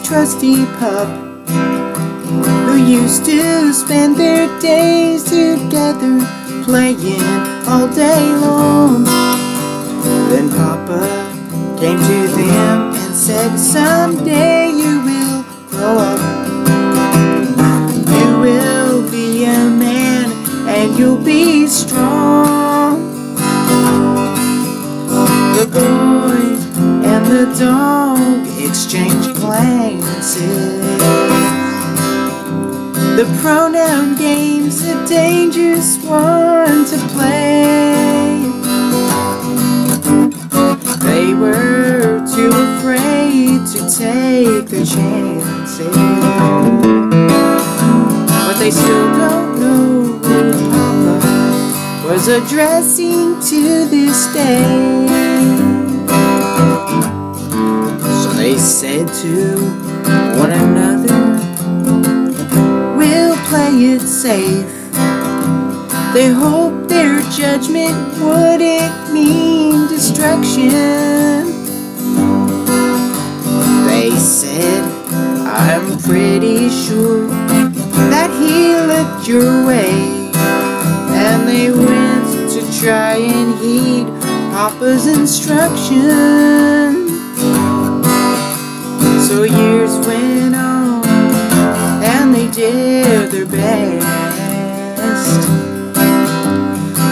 happy pup who used to spend their days together playing all day long. Then Papa came to them and said, Someday you will grow up. You will be a man and you'll be strong. The boy and the dog exchange glances. The pronoun game's a dangerous one to play. They were too afraid to take their chances. But they still don't know Papa was addressing to this day. To one another, We'll play it safe. They hope their judgment wouldn't mean destruction. They said, I'm pretty sure that he looked your way. And they went to try and heed Papa's instruction. So years went on, and they did their best.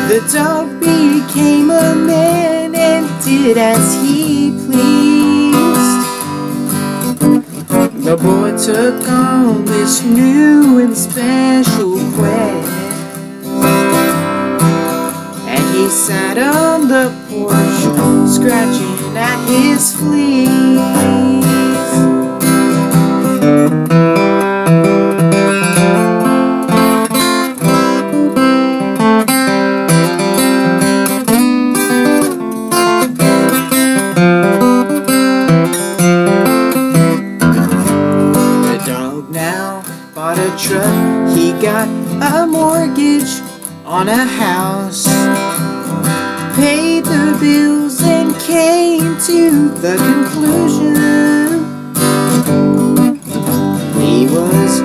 The dog became a man and did as he pleased. The boy took on this new and special quest. And he sat on the porch, scratching at his fleas. He got a mortgage on a house. Paid the bills and came to the conclusion he was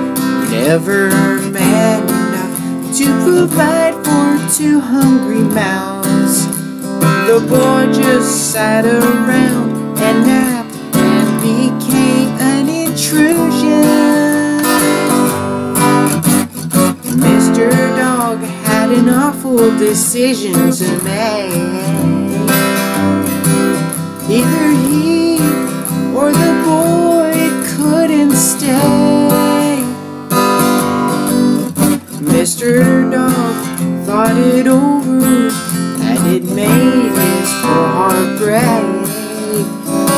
never man enough to provide for two hungry mouths. The boy just sat around and napped and became decision to make. Either he or the boy couldn't stay. Mr. Dog thought it over and it made his heart break.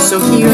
So he